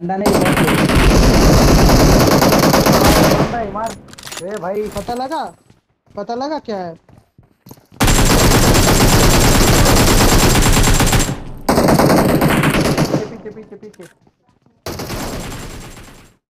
अंडा नहीं मार। अरे भाई पता लगा? पता लगा क्या है? पीछे पीछे पीछे।